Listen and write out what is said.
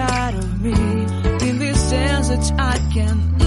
of me. In this desert, I can